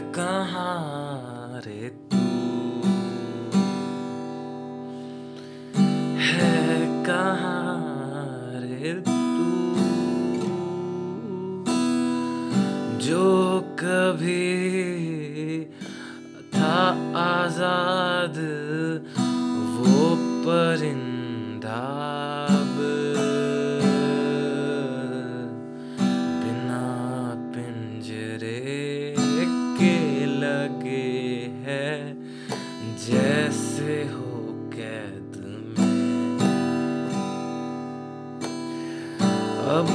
कहाँ रे तू? है कहाँ रे तू? जो कभी था आज़ाद, वो परिंदा बिना पिंजरे जैसे हो कैद में। अब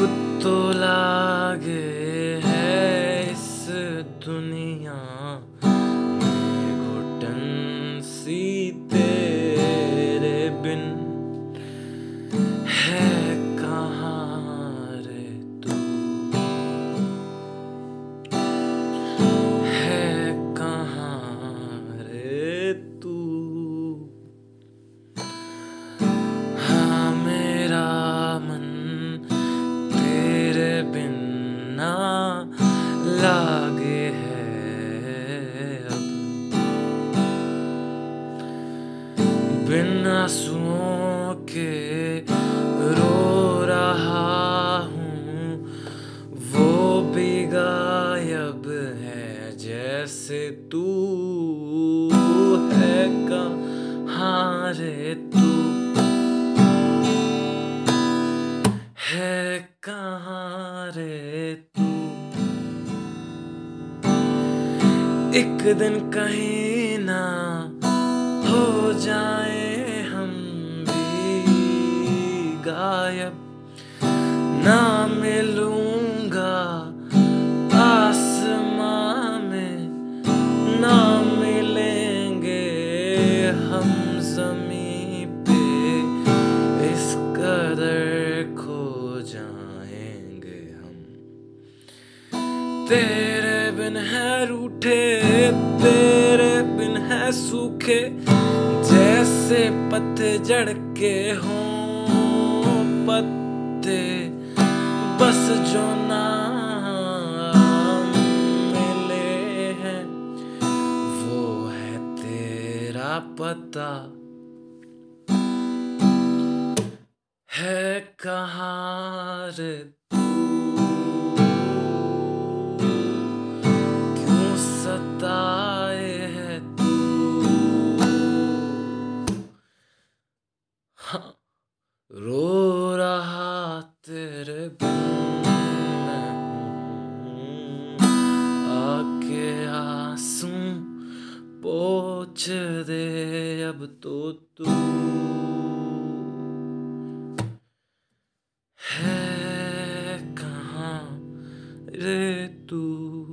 तो लागे है इस दुनिया लागे है अब। बिन आंसुओं के रो रहा हूँ, वो भी गायब है जैसे तू है कहाँ रे तू। है कहाँ रे तू। एक दिन कहीं ना हो जाए हम भी गायब। ना मिलूँगा आसमां में, ना मिलेंगे हम जमी पे। इस कदर खो जाएँगे हम। तेरे बिन है रूठे, तेरे बिन है सूखे, जैसे पतझड़ के हों पत्ते। बस जो नाम मिले हैं, वो है तेरा पता। है कहाँ रे हाँ, रो रहा तेरे। आके आँसू पोछ दे अब तो तू। है कहाँ रे तू?